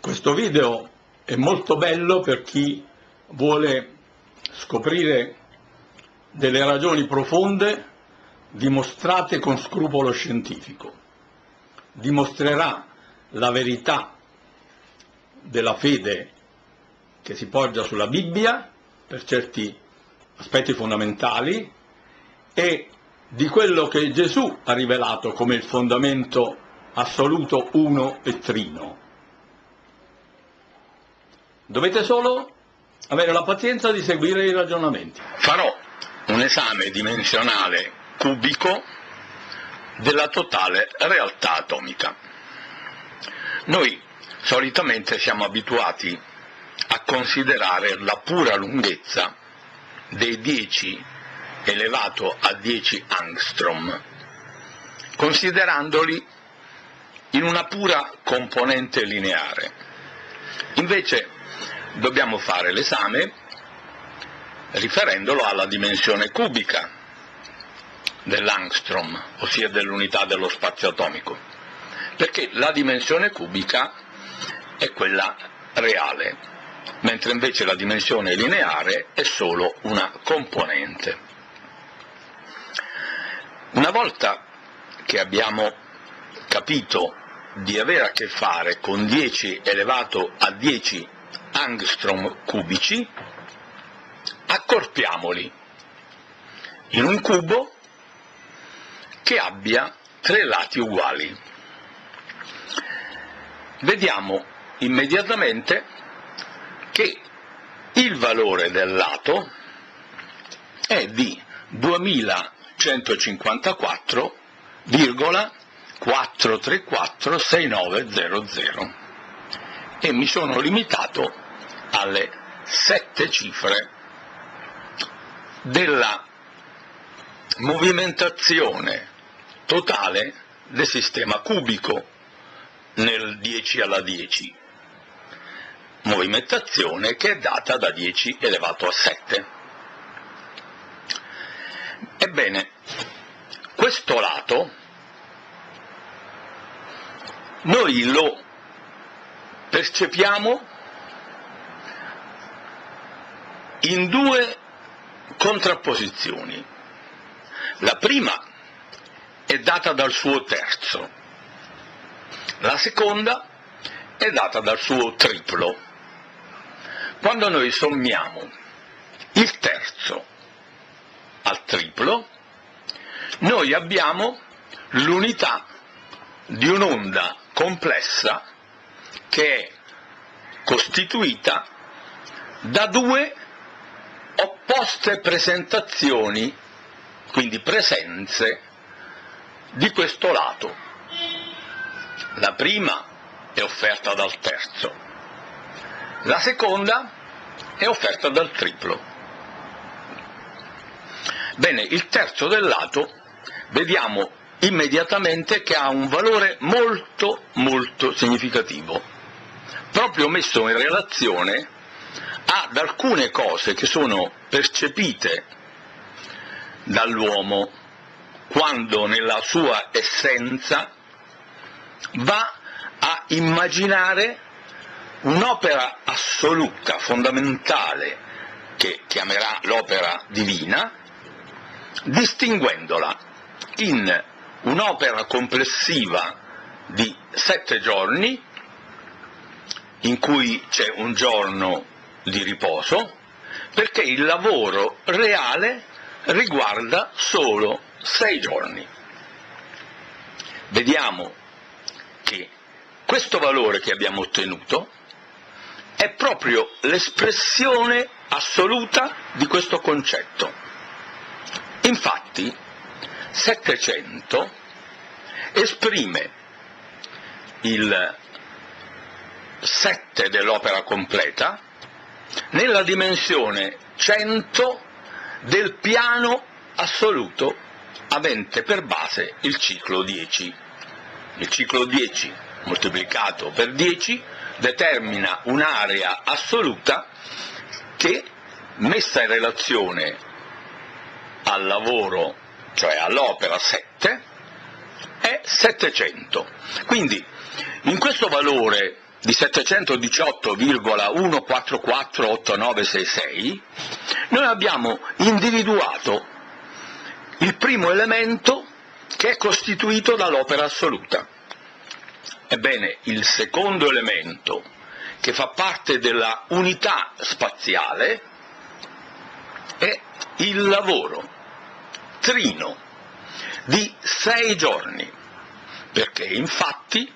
Questo video è molto bello per chi vuole scoprire delle ragioni profonde dimostrate con scrupolo scientifico. Dimostrerà la verità della fede che si poggia sulla Bibbia per certi aspetti fondamentali e di quello che Gesù ha rivelato come il fondamento assoluto uno e trino. Dovete solo avere la pazienza di seguire i ragionamenti. Farò un esame dimensionale cubico della totale realtà atomica. Noi solitamente siamo abituati a considerare la pura lunghezza dei 10 elevato a 10 angstrom, considerandoli in una pura componente lineare. Invece dobbiamo fare l'esame riferendolo alla dimensione cubica dell'angstrom, ossia dell'unità dello spazio atomico, perché la dimensione cubica è quella reale, mentre invece la dimensione lineare è solo una componente. Una volta che abbiamo capito di avere a che fare con 10 elevato a 10 angstrom cubici, accorpiamoli in un cubo che abbia tre lati uguali. Vediamo immediatamente che il valore del lato è di 2154,4346900 e mi sono limitato alle sette cifre della movimentazione totale del sistema cubico nel 10 alla 10, movimentazione che è data da 10 elevato a 7. Ebbene, questo lato noi lo percepiamo in due contrapposizioni. La prima è data dal suo terzo, la seconda è data dal suo triplo. Quando noi sommiamo il terzo al triplo, noi abbiamo l'unità di un'onda complessa che è costituita da due opposte presentazioni, quindi presenze, di questo lato. La prima è offerta dal terzo, la seconda è offerta dal triplo. Bene, il terzo del lato vediamo immediatamente che ha un valore molto molto significativo, proprio messo in relazione ad alcune cose che sono percepite dall'uomo quando nella sua essenza va a immaginare un'opera assoluta, fondamentale, che chiamerà l'opera divina, distinguendola in un'opera complessiva di sette giorni, in cui c'è un giorno di riposo, perché il lavoro reale riguarda solo sei giorni. Vediamo che questo valore che abbiamo ottenuto è proprio l'espressione assoluta di questo concetto. Infatti 700 esprime il 7 dell'opera completa nella dimensione 100 del piano assoluto avente per base il ciclo 10. Il ciclo 10 moltiplicato per 10 determina un'area assoluta che, messa in relazione al lavoro, cioè all'opera 7, è 700. Quindi in questo valore di 718,1448966 noi abbiamo individuato il primo elemento che è costituito dall'opera assoluta. Ebbene, il secondo elemento che fa parte della unità spaziale è il lavoro trino di sei giorni, perché infatti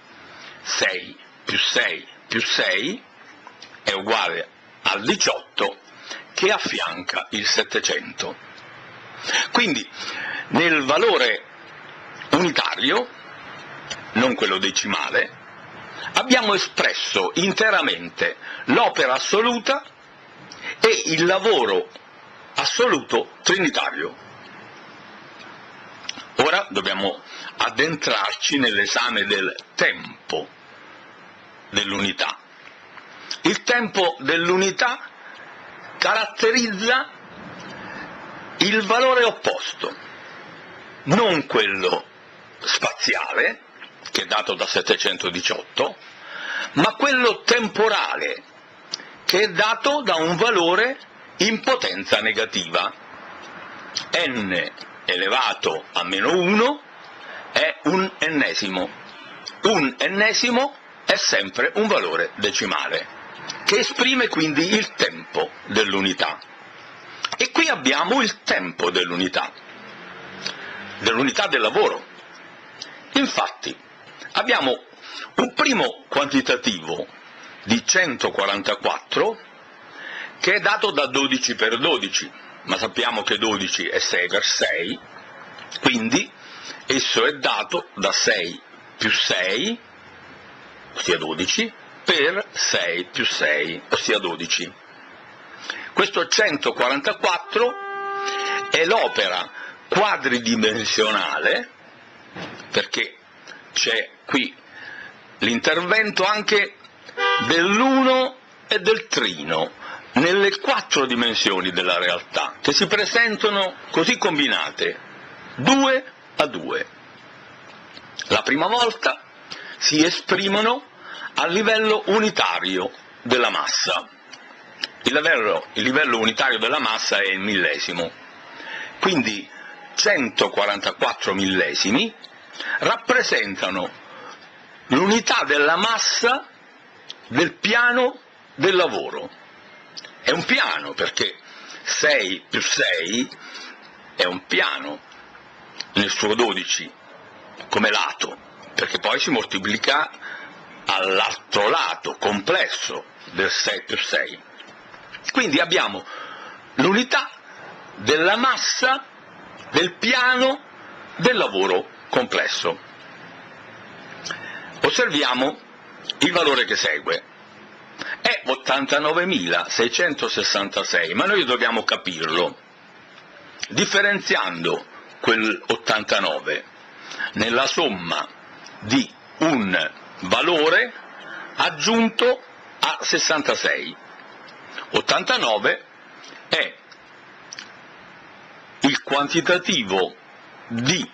6 più 6 più 6 è uguale al 18 che affianca il 700. Quindi nel valore unitario, non quello decimale, abbiamo espresso interamente l'opera assoluta e il lavoro assoluto trinitario. Ora dobbiamo addentrarci nell'esame del tempo dell'unità. Il tempo dell'unità caratterizza il valore opposto, non quello spaziale, che è dato da 718, ma quello temporale, che è dato da un valore in potenza negativa. n elevato a meno 1 è un ennesimo. Un ennesimo è sempre un valore decimale, che esprime quindi il tempo dell'unità. E qui abbiamo il tempo dell'unità, dell'unità del lavoro. Infatti abbiamo un primo quantitativo di 144 che è dato da 12 per 12, ma sappiamo che 12 è 6 per 6, quindi esso è dato da 6 più 6, ossia 12, per 6 più 6, ossia 12. Questo 144 è l'opera quadridimensionale, perché c'è qui l'intervento anche dell'uno e del trino, nelle quattro dimensioni della realtà, che si presentano così combinate, due a due. La prima volta si esprimono a livello unitario della massa, il livello, il livello unitario della massa è il millesimo, quindi 144 millesimi rappresentano l'unità della massa del piano del lavoro. È un piano perché 6 più 6 è un piano nel suo 12 come lato, perché poi si moltiplica all'altro lato complesso del 6 più 6. Quindi abbiamo l'unità della massa del piano del lavoro complesso. Osserviamo il valore che segue. È 89.666, ma noi dobbiamo capirlo differenziando quel 89 nella somma di un valore aggiunto a 66. 89 è il quantitativo di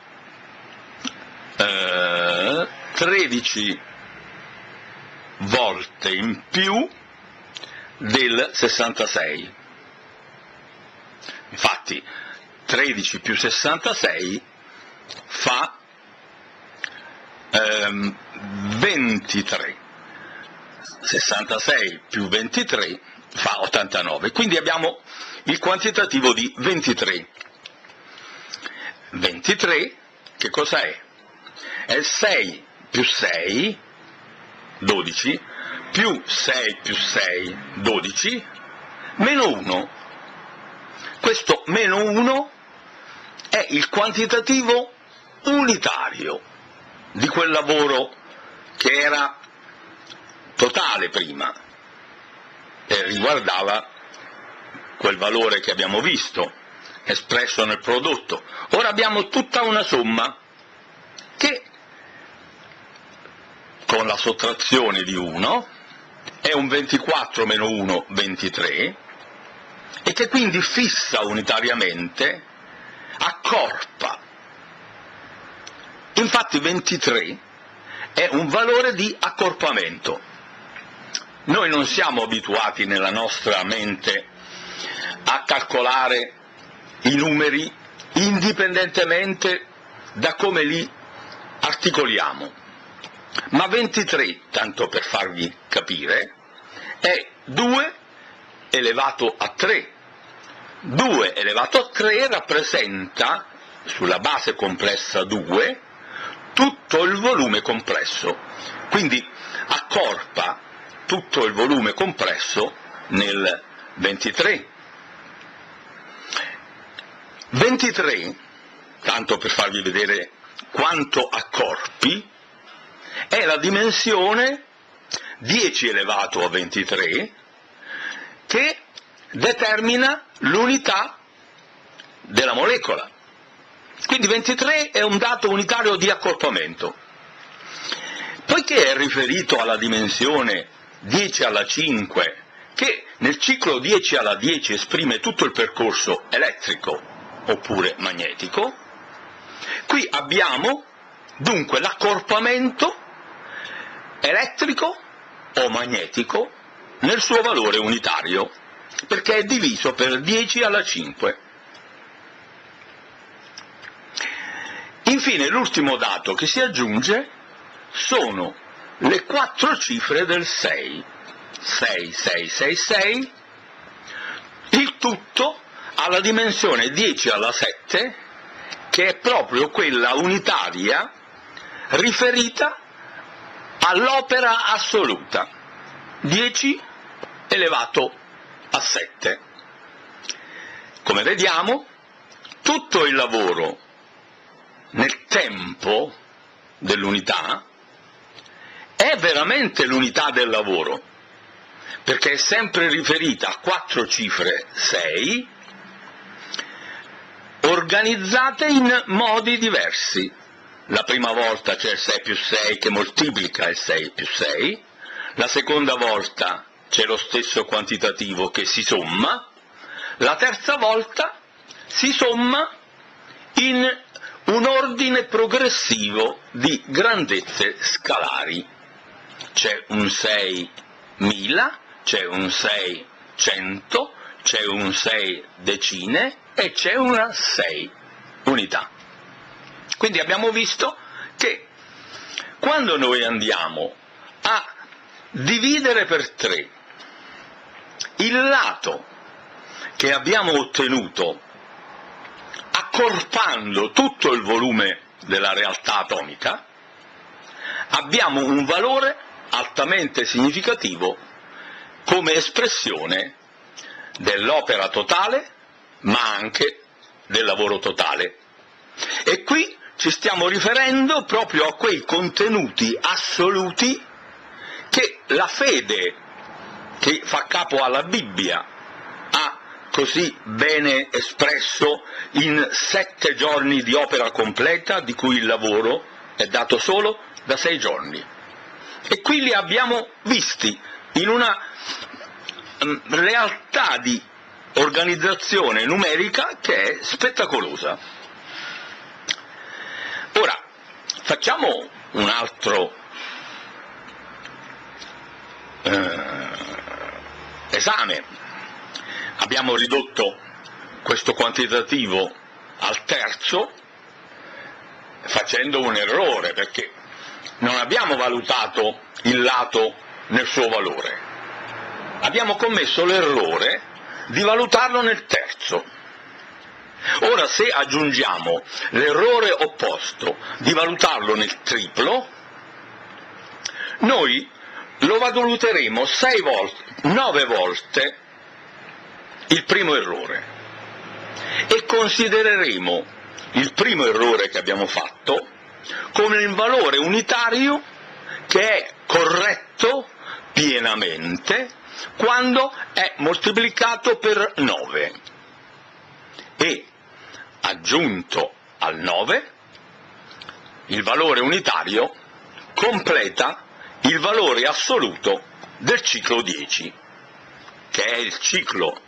eh, 13 volte in più del 66. Infatti 13 più 66 fa ehm, 23. 66 più 23 fa 89, quindi abbiamo il quantitativo di 23. 23 che cosa è? È 6 più 6, 12, più 6 più 6, 12, meno 1. Questo meno 1 è il quantitativo unitario di quel lavoro che era totale prima, eh, riguardava quel valore che abbiamo visto, espresso nel prodotto. Ora abbiamo tutta una somma che con la sottrazione di 1 è un 24 meno 1, 23, e che quindi fissa unitariamente, accorpa. Infatti 23 è un valore di accorpamento, noi non siamo abituati nella nostra mente a calcolare i numeri indipendentemente da come li articoliamo. Ma 23, tanto per farvi capire, è 2 elevato a 3. 2 elevato a 3 rappresenta, sulla base complessa 2, tutto il volume compresso. Quindi accorpa tutto il volume compresso nel 23. 23, tanto per farvi vedere quanto accorpi, è la dimensione 10 elevato a 23 che determina l'unità della molecola. Quindi 23 è un dato unitario di accorpamento. Poiché è riferito alla dimensione 10 alla 5, che nel ciclo 10 alla 10 esprime tutto il percorso elettrico oppure magnetico, qui abbiamo dunque l'accorpamento elettrico o magnetico nel suo valore unitario, perché è diviso per 10 alla 5. Infine l'ultimo dato che si aggiunge sono le quattro cifre del 6, 6, 6, 6, 6, il tutto alla dimensione 10 alla 7, che è proprio quella unitaria riferita all'opera assoluta, 10 elevato a 7. Come vediamo, tutto il lavoro nel tempo dell'unità è veramente l'unità del lavoro, perché è sempre riferita a quattro cifre 6, organizzate in modi diversi. La prima volta c'è il 6 più 6 che moltiplica il 6 più 6, la seconda volta c'è lo stesso quantitativo che si somma, la terza volta si somma in un ordine progressivo di grandezze scalari. C'è un 6.000, c'è un 600, c'è un 6 decine e c'è una 6 unità. Quindi abbiamo visto che quando noi andiamo a dividere per 3 il lato che abbiamo ottenuto accorpando tutto il volume della realtà atomica, abbiamo un valore altamente significativo come espressione dell'opera totale, ma anche del lavoro totale. E qui ci stiamo riferendo proprio a quei contenuti assoluti che la fede che fa capo alla Bibbia ha così bene espresso in sette giorni di opera completa, di cui il lavoro è dato solo da sei giorni. E qui li abbiamo visti in una mm, realtà di organizzazione numerica che è spettacolosa. Ora, facciamo un altro eh, esame. Abbiamo ridotto questo quantitativo al terzo facendo un errore, perché non abbiamo valutato il lato nel suo valore. Abbiamo commesso l'errore di valutarlo nel terzo. Ora se aggiungiamo l'errore opposto di valutarlo nel triplo, noi lo valuteremo sei volte, nove volte il primo errore e considereremo il primo errore che abbiamo fatto come il valore unitario che è corretto pienamente quando è moltiplicato per 9 e aggiunto al 9 il valore unitario completa il valore assoluto del ciclo 10, che è il ciclo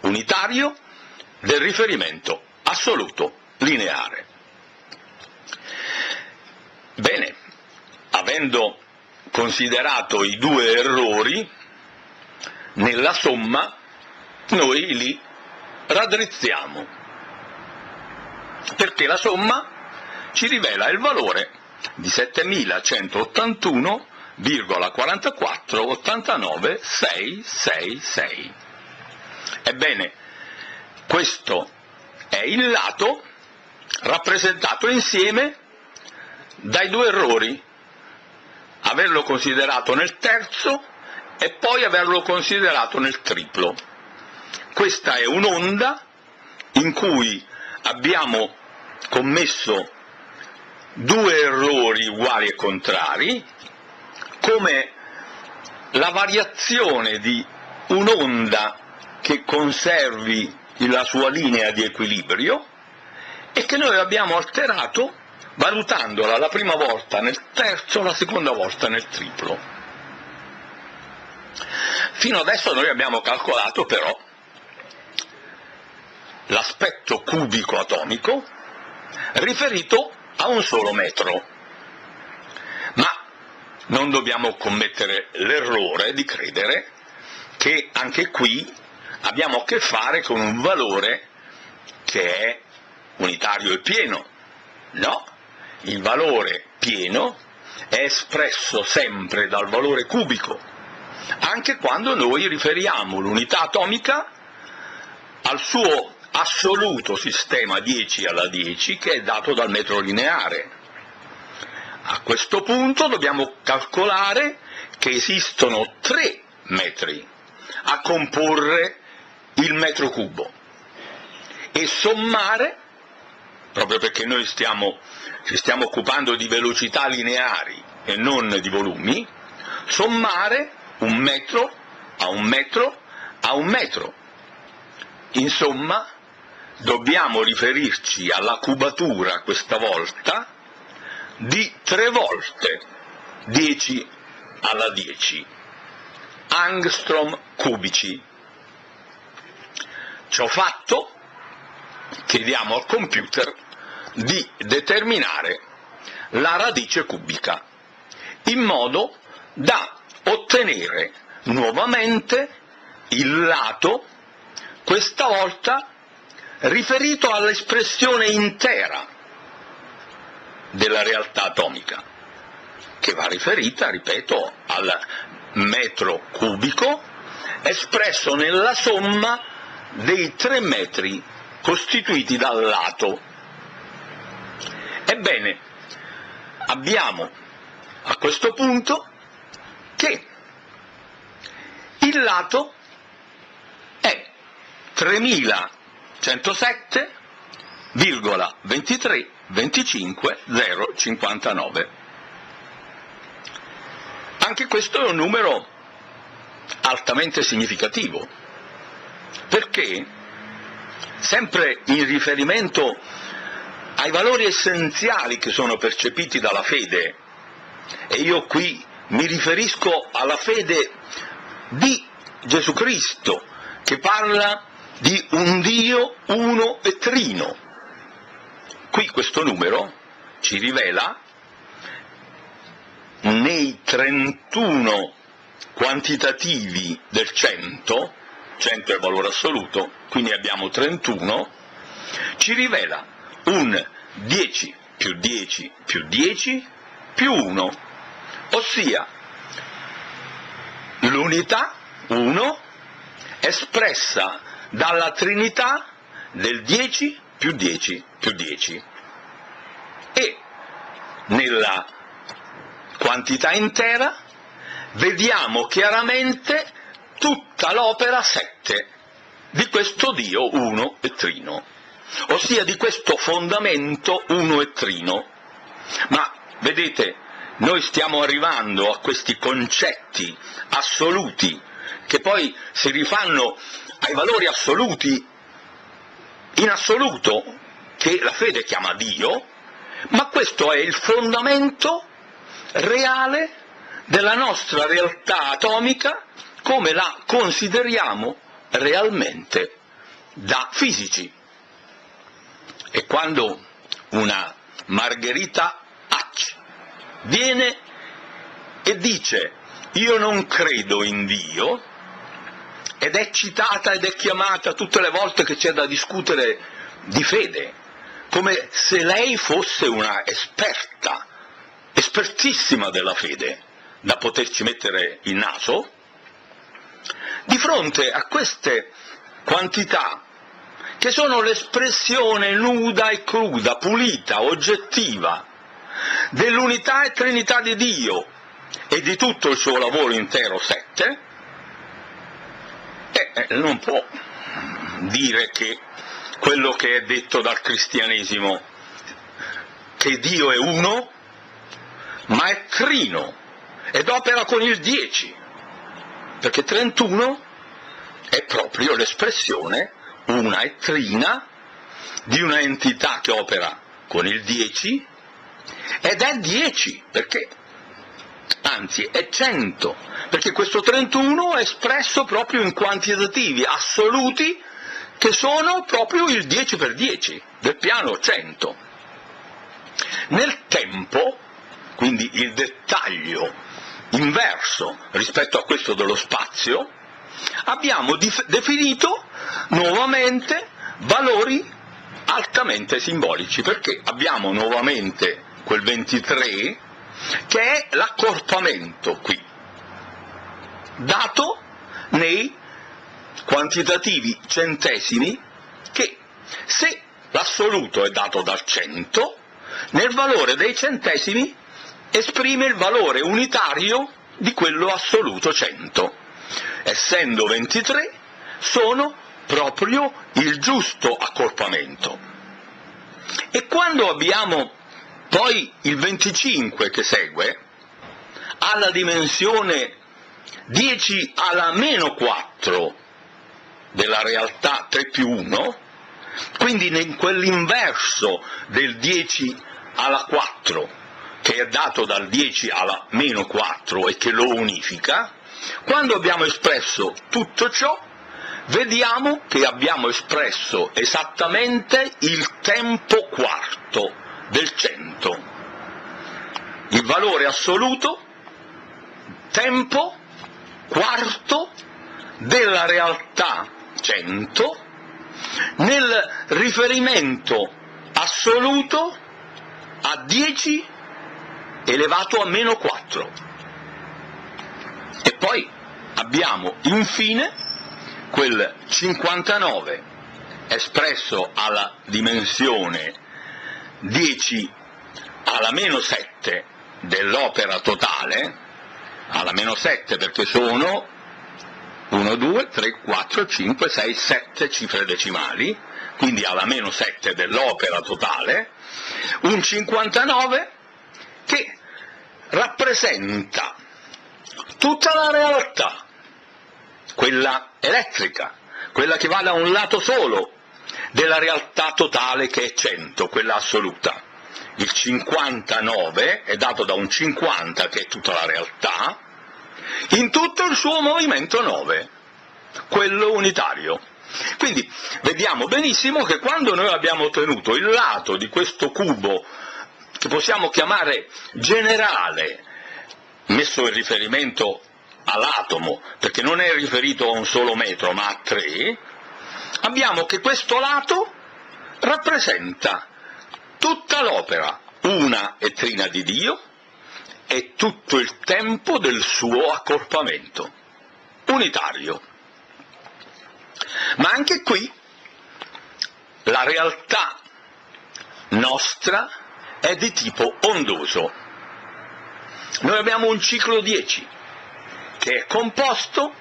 unitario del riferimento assoluto lineare. Bene, avendo considerato i due errori nella somma noi li raddrizziamo, perché la somma ci rivela il valore di 7181,4489,666. Ebbene, questo è il lato rappresentato insieme dai due errori, averlo considerato nel terzo e poi averlo considerato nel triplo. Questa è un'onda in cui abbiamo commesso due errori uguali e contrari, come la variazione di un'onda che conservi la sua linea di equilibrio e che noi abbiamo alterato valutandola la prima volta nel terzo, la seconda volta nel triplo. Fino adesso noi abbiamo calcolato però l'aspetto cubico atomico riferito a un solo metro, ma non dobbiamo commettere l'errore di credere che anche qui abbiamo a che fare con un valore che è unitario e pieno. No, il valore pieno è espresso sempre dal valore cubico, anche quando noi riferiamo l'unità atomica al suo assoluto sistema 10 alla 10 che è dato dal metro lineare. A questo punto dobbiamo calcolare che esistono tre metri a comporre il metro cubo e sommare, proprio perché noi stiamo, ci stiamo occupando di velocità lineari e non di volumi, sommare un metro a un metro a un metro. Insomma, dobbiamo riferirci alla cubatura questa volta di tre volte 10 alla 10 angstrom cubici. Ciò fatto, chiediamo al computer di determinare la radice cubica, in modo da ottenere nuovamente il lato, questa volta riferito all'espressione intera della realtà atomica, che va riferita, ripeto, al metro cubico espresso nella somma dei tre metri costituiti dal lato. Ebbene, abbiamo a questo punto che il lato è 3107,23 Anche questo è un numero altamente significativo, perché sempre in riferimento ai valori essenziali che sono percepiti dalla fede, e io qui mi riferisco alla fede di Gesù Cristo, che parla di un Dio uno e trino. Qui questo numero ci rivela nei 31 quantitativi del 100 100 è il valore assoluto, quindi abbiamo 31, ci rivela un 10 più 10 più 10 più 1, ossia l'unità 1 espressa dalla trinità del 10 più 10 più 10 e nella quantità intera vediamo chiaramente tutta l'opera 7 di questo Dio uno e trino, ossia di questo fondamento uno e trino. Ma vedete, noi stiamo arrivando a questi concetti assoluti che poi si rifanno ai valori assoluti in assoluto che la fede chiama Dio, ma questo è il fondamento reale della nostra realtà atomica come la consideriamo realmente da fisici. E quando una Margherita Hack viene e dice io non credo in Dio, ed è citata ed è chiamata tutte le volte che c'è da discutere di fede, come se lei fosse una esperta, espertissima della fede, da poterci mettere il naso, di fronte a queste quantità che sono l'espressione nuda e cruda, pulita, oggettiva, dell'unità e trinità di Dio e di tutto il suo lavoro intero sette, eh, non può dire che quello che è detto dal cristianesimo, che Dio è uno, ma è trino ed opera con il 10, perché 31 è proprio l'espressione una e trina di una entità che opera con il 10 ed è 10, perché anzi è 100, perché questo 31 è espresso proprio in quantitativi assoluti che sono proprio il 10 per 10 del piano 100. Nel tempo, quindi il dettaglio inverso rispetto a questo dello spazio, abbiamo definito nuovamente valori altamente simbolici, perché abbiamo nuovamente quel 23 che è l'accorpamento qui, dato nei quantitativi centesimi che se l'assoluto è dato dal 100, nel valore dei centesimi esprime il valore unitario di quello assoluto 100. Essendo 23, sono proprio il giusto accorpamento. E quando abbiamo poi il 25 che segue, ha la dimensione 10 alla meno 4 della realtà 3 più 1, quindi in quell'inverso del 10 alla 4 che è dato dal 10 alla meno 4 e che lo unifica, quando abbiamo espresso tutto ciò, vediamo che abbiamo espresso esattamente il tempo quarto del 100, il valore assoluto, tempo quarto della realtà 100 nel riferimento assoluto a 10 elevato a meno 4. E poi abbiamo infine quel 59 espresso alla dimensione 10 alla meno 7 dell'opera totale, alla meno 7 perché sono 1, 2, 3, 4, 5, 6, 7 cifre decimali, quindi alla meno 7 dell'opera totale, un 59 che rappresenta tutta la realtà, quella elettrica, quella che va da un lato solo della realtà totale che è 100, quella assoluta. Il 59 è dato da un 50 che è tutta la realtà, in tutto il suo movimento 9, quello unitario. Quindi vediamo benissimo che quando noi abbiamo ottenuto il lato di questo cubo che possiamo chiamare generale, messo in riferimento all'atomo, perché non è riferito a un solo metro ma a tre, abbiamo che questo lato rappresenta tutta l'opera, una e trina di Dio, e tutto il tempo del suo accorpamento, unitario. Ma anche qui la realtà nostra è di tipo ondoso. Noi abbiamo un ciclo 10 che è composto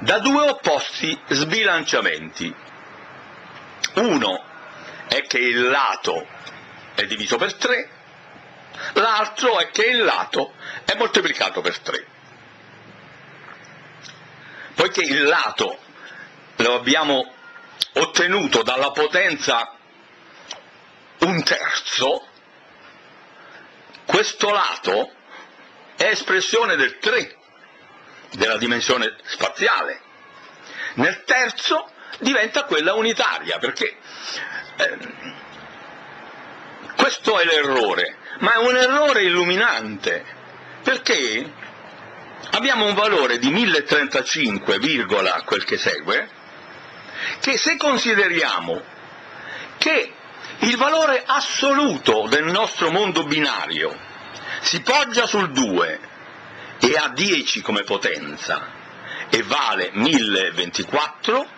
da due opposti sbilanciamenti. Uno è che il lato è diviso per 3, l'altro è che il lato è moltiplicato per 3. Poiché il lato lo abbiamo ottenuto dalla potenza un terzo, questo lato è espressione del 3 della dimensione spaziale. Nel terzo diventa quella unitaria, perché eh, questo è l'errore, ma è un errore illuminante, perché abbiamo un valore di 1035, quel che segue, che se consideriamo che il valore assoluto del nostro mondo binario si poggia sul 2 e ha 10 come potenza e vale 1024,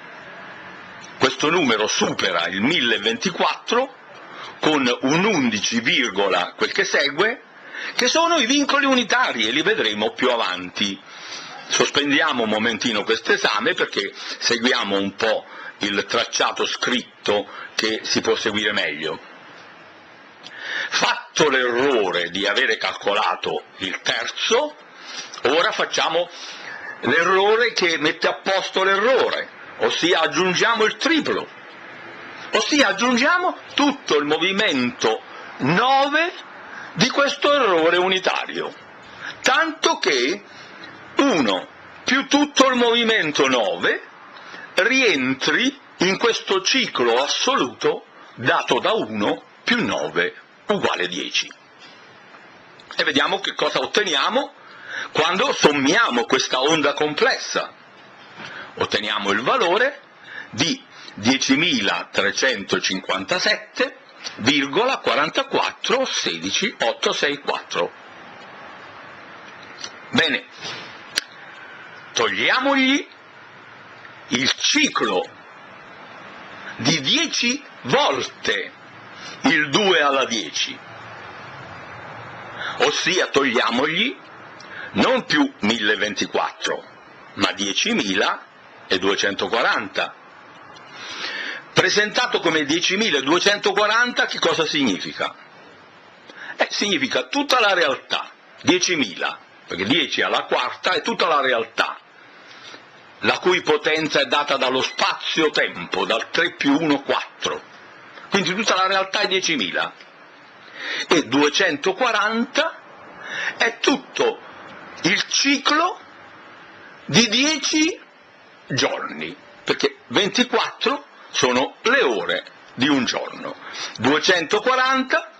questo numero supera il 1024 con un 11, quel che segue, che sono i vincoli unitari e li vedremo più avanti. Sospendiamo un momentino questo esame perché seguiamo un po' il tracciato scritto che si può seguire meglio. Fatto l'errore di avere calcolato il terzo, ora facciamo l'errore che mette a posto l'errore, ossia aggiungiamo il triplo, ossia aggiungiamo tutto il movimento 9 di questo errore unitario, tanto che 1 più tutto il movimento 9 rientri in questo ciclo assoluto dato da 1 più 9 uguale 10. E vediamo che cosa otteniamo quando sommiamo questa onda complessa. Otteniamo il valore di 10.357,4416.864. Bene, togliamogli il ciclo di 10 volte il 2 alla 10, ossia togliamogli non più 1024, ma 10.240. Presentato come 10.240 che cosa significa? Eh, significa tutta la realtà, 10.000, perché 10 alla quarta è tutta la realtà, la cui potenza è data dallo spazio-tempo, dal 3 più 1, 4. Quindi tutta la realtà è 10.000. E 240 è tutto il ciclo di 10 giorni, perché 24 sono le ore di un giorno. 240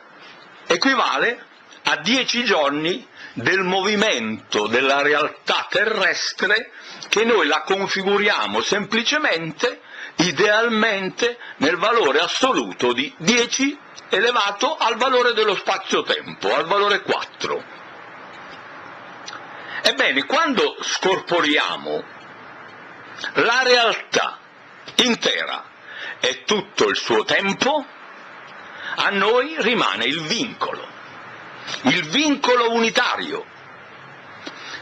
equivale a 10 giorni del movimento della realtà terrestre che noi la configuriamo semplicemente, idealmente, nel valore assoluto di 10 elevato al valore dello spazio-tempo, al valore 4. Ebbene, quando scorporiamo la realtà intera e tutto il suo tempo, a noi rimane il vincolo, il vincolo unitario,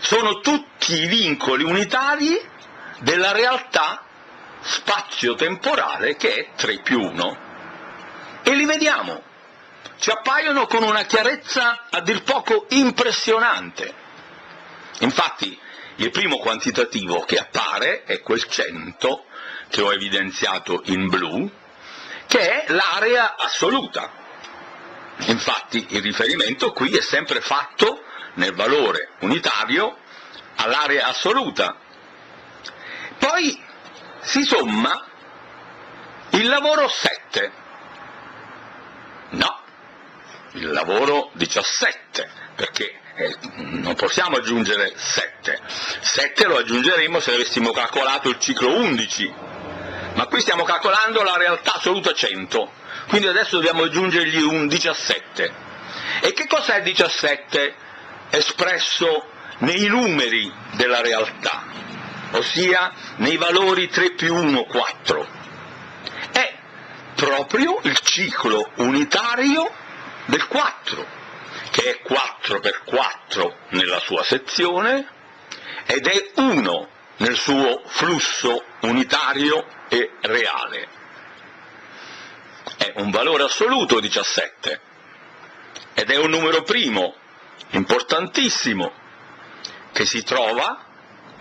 sono tutti i vincoli unitari della realtà spazio-temporale che è 3 più 1. E li vediamo, ci appaiono con una chiarezza a dir poco impressionante. Infatti il primo quantitativo che appare è quel 100 che ho evidenziato in blu, che è l'area assoluta. Infatti il riferimento qui è sempre fatto nel valore unitario all'area assoluta. Poi si somma il lavoro 7. No, il lavoro 17, perché non possiamo aggiungere 7. 7 lo aggiungeremo se avessimo calcolato il ciclo 11, ma qui stiamo calcolando la realtà assoluta 100, quindi adesso dobbiamo aggiungergli un 17. E che cos'è 17? espresso nei numeri della realtà, ossia nei valori 3 più 1, 4. È proprio il ciclo unitario del 4, che è 4 per 4 nella sua sezione ed è 1 nel suo flusso unitario e reale. È un valore assoluto 17 ed è un numero primo importantissimo che si trova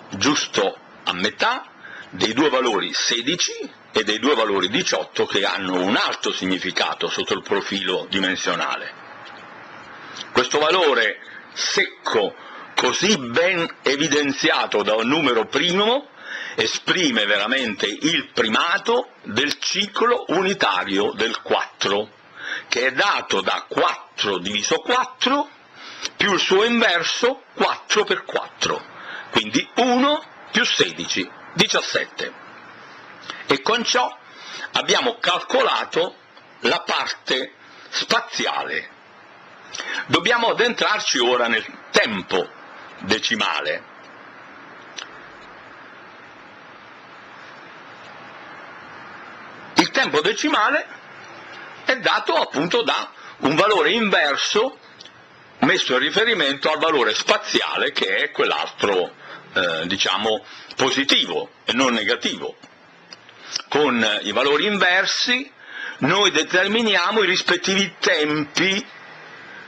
giusto a metà dei due valori 16 e dei due valori 18 che hanno un alto significato sotto il profilo dimensionale. Questo valore secco, così ben evidenziato da un numero primo, esprime veramente il primato del ciclo unitario del 4, che è dato da 4 diviso 4 più il suo inverso 4 per 4, quindi 1 più 16, 17. E con ciò abbiamo calcolato la parte spaziale. Dobbiamo addentrarci ora nel tempo decimale. Il tempo decimale è dato appunto da un valore inverso messo in riferimento al valore spaziale che è quell'altro eh, diciamo positivo e non negativo. Con i valori inversi noi determiniamo i rispettivi tempi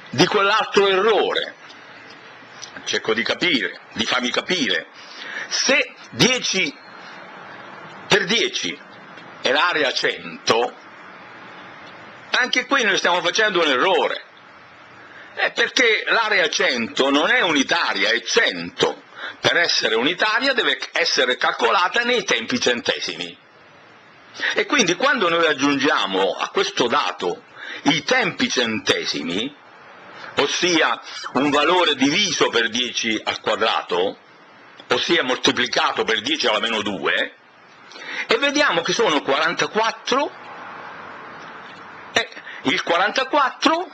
di quell'altro errore. Cerco di capire, di farmi capire. Se 10 per 10 è l'area 100, anche qui noi stiamo facendo un errore. È perché l'area 100 non è unitaria, è 100. Per essere unitaria deve essere calcolata nei tempi centesimi. E quindi quando noi aggiungiamo a questo dato i tempi centesimi, ossia un valore diviso per 10 al quadrato, ossia moltiplicato per 10 alla meno 2, e vediamo che sono 44, e il 44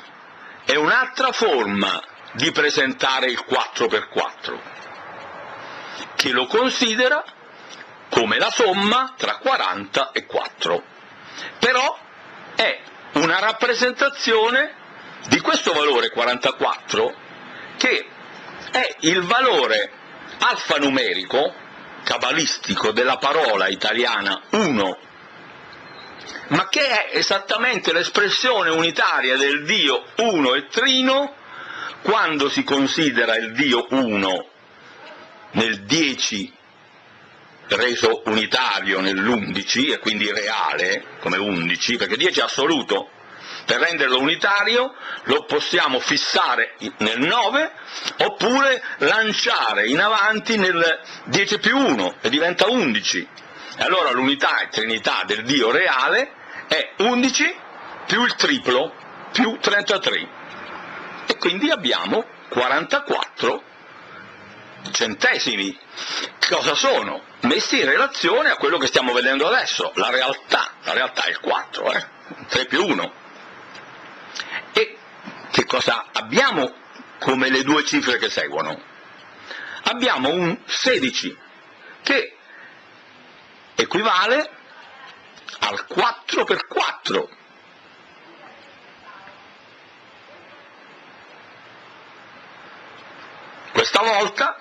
è un'altra forma di presentare il 4x4, che lo considera come la somma tra 40 e 4. Però è una rappresentazione di questo valore 44 che è il valore alfanumerico cabalistico della parola italiana uno, ma che è esattamente l'espressione unitaria del Dio uno e trino quando si considera il Dio uno nel 10 reso unitario nell'11 e quindi reale come 11, perché 10 è assoluto, per renderlo unitario lo possiamo fissare nel 9 oppure lanciare in avanti nel 10 più 1 e diventa 11. E allora l'unità e trinità del Dio reale è 11 più il triplo più 33. E quindi abbiamo 44 centesimi. Cosa sono? Messi in relazione a quello che stiamo vedendo adesso, la realtà. La realtà è il 4, eh? 3 più 1 che cosa abbiamo come le due cifre che seguono? Abbiamo un 16 che equivale al 4 per 4. Questa volta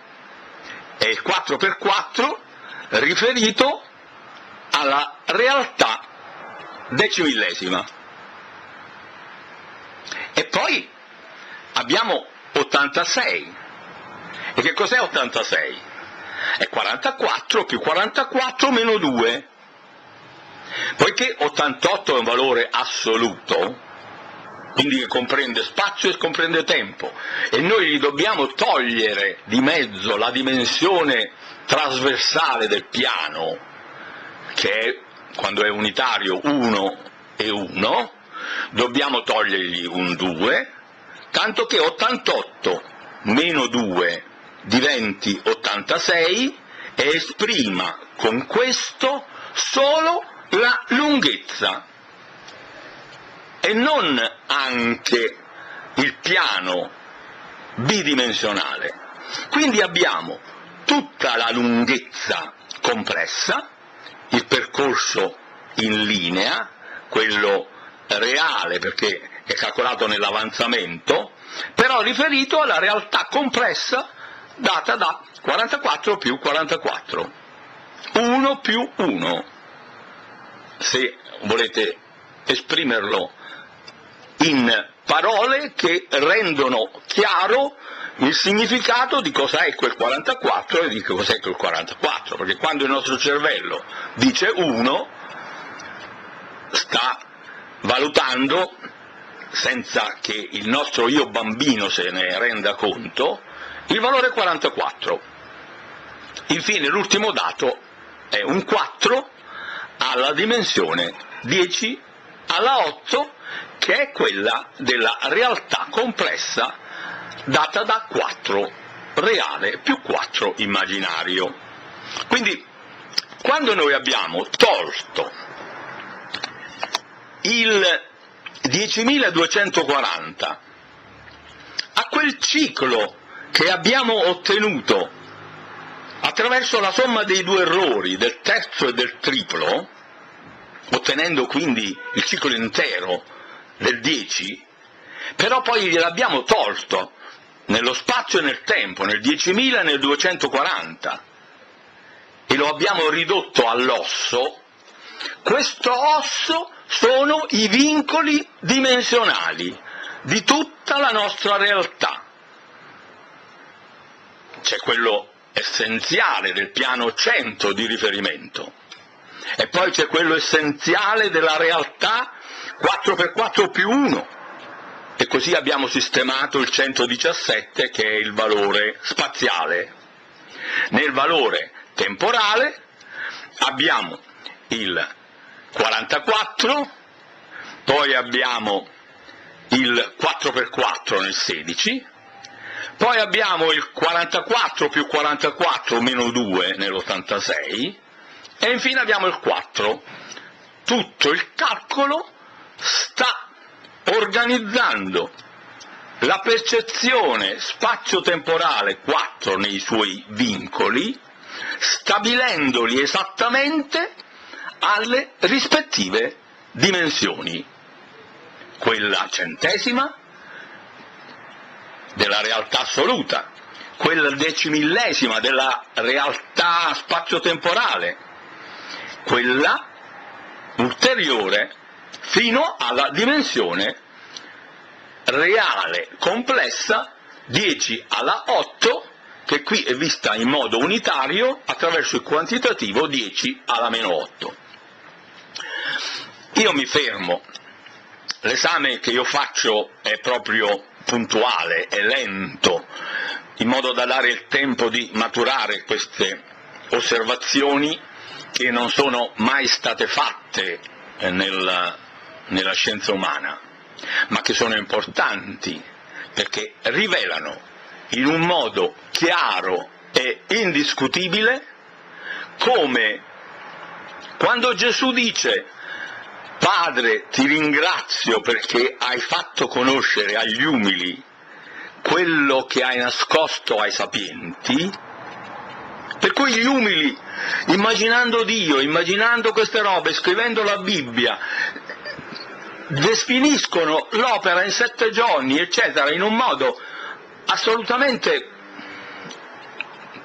è il 4 per 4 riferito alla realtà decimillesima. E poi abbiamo 86. E che cos'è 86? È 44 più 44 meno 2. Poiché 88 è un valore assoluto, quindi che comprende spazio e comprende tempo, e noi gli dobbiamo togliere di mezzo la dimensione trasversale del piano, che è, quando è unitario 1 e 1, dobbiamo togliergli un 2, tanto che 88 meno 2 diventi 86 e esprima con questo solo la lunghezza e non anche il piano bidimensionale. Quindi abbiamo tutta la lunghezza compressa, il percorso in linea, quello reale perché è calcolato nell'avanzamento, però riferito alla realtà compressa data da 44 più 44, 1 più 1, se volete esprimerlo in parole che rendono chiaro il significato di cosa è quel 44 e di cos'è quel 44, perché quando il nostro cervello dice 1 sta valutando, senza che il nostro io bambino se ne renda conto, il valore 44. Infine l'ultimo dato è un 4 alla dimensione 10 alla 8, che è quella della realtà complessa data da 4 reale più 4 immaginario. Quindi quando noi abbiamo tolto il 10.240 a quel ciclo che abbiamo ottenuto attraverso la somma dei due errori, del terzo e del triplo, ottenendo quindi il ciclo intero del 10, però poi gliel'abbiamo tolto nello spazio e nel tempo, nel 10.000 e nel 240, e lo abbiamo ridotto all'osso, questo osso sono i vincoli dimensionali di tutta la nostra realtà. C'è quello essenziale del piano 100 di riferimento e poi c'è quello essenziale della realtà 4x4 più 1 e così abbiamo sistemato il 117 che è il valore spaziale. Nel valore temporale, abbiamo il 44, poi abbiamo il 4x4 nel 16, poi abbiamo il 44 più 44 meno 2 nell'86 e infine abbiamo il 4. Tutto il calcolo sta organizzando la percezione spazio-temporale 4 nei suoi vincoli stabilendoli esattamente alle rispettive dimensioni, quella centesima della realtà assoluta, quella decimillesima della realtà spazio-temporale, quella ulteriore fino alla dimensione reale complessa 10 alla 8 che qui è vista in modo unitario attraverso il quantitativo 10 alla meno 8. Io mi fermo, l'esame che io faccio è proprio puntuale, è lento, in modo da dare il tempo di maturare queste osservazioni che non sono mai state fatte nella, nella scienza umana, ma che sono importanti perché rivelano in un modo chiaro e indiscutibile come quando Gesù dice Padre ti ringrazio perché hai fatto conoscere agli umili quello che hai nascosto ai sapienti, per cui gli umili, immaginando Dio, immaginando queste robe, scrivendo la Bibbia, definiscono l'opera in sette giorni, eccetera, in un modo assolutamente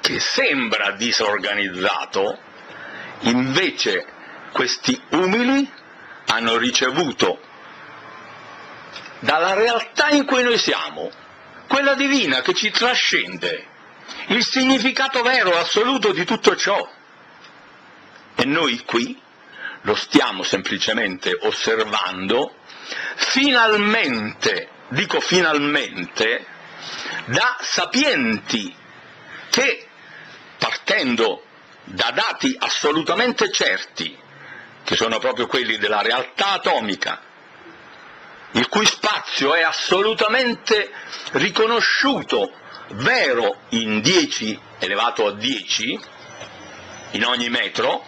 che sembra disorganizzato, invece questi umili hanno ricevuto dalla realtà in cui noi siamo, quella divina che ci trascende, il significato vero, assoluto di tutto ciò. E noi qui lo stiamo semplicemente osservando, finalmente, dico finalmente, da sapienti che, partendo da dati assolutamente certi, che sono proprio quelli della realtà atomica, il cui spazio è assolutamente riconosciuto vero in 10 elevato a 10 in ogni metro,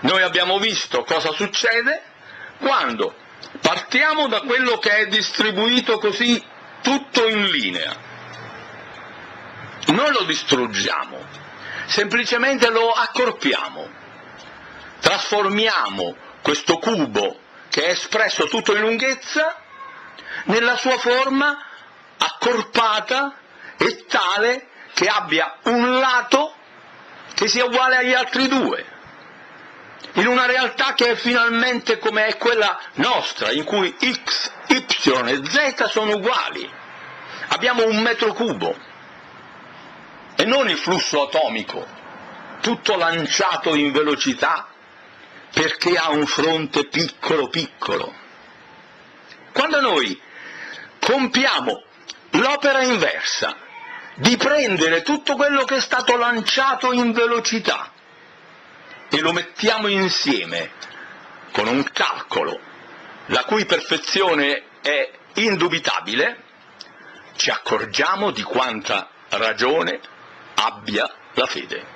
noi abbiamo visto cosa succede quando partiamo da quello che è distribuito così tutto in linea. Non lo distruggiamo, semplicemente lo accorpiamo, trasformiamo questo cubo che è espresso tutto in lunghezza nella sua forma accorpata e tale che abbia un lato che sia uguale agli altri due, in una realtà che è finalmente come è quella nostra, in cui x, y e z sono uguali. Abbiamo un metro cubo, e non il flusso atomico, tutto lanciato in velocità perché ha un fronte piccolo piccolo. Quando noi compiamo l'opera inversa di prendere tutto quello che è stato lanciato in velocità e lo mettiamo insieme con un calcolo la cui perfezione è indubitabile, ci accorgiamo di quanta ragione abbia la fede.